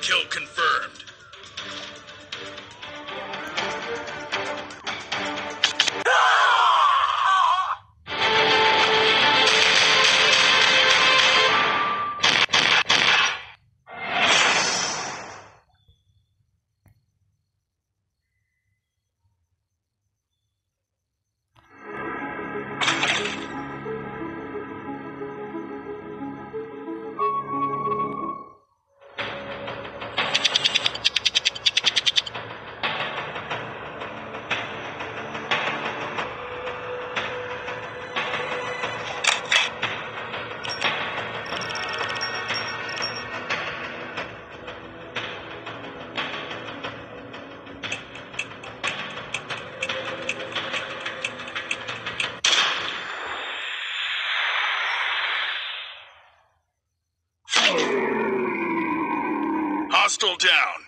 Kill confirmed. Hostile down.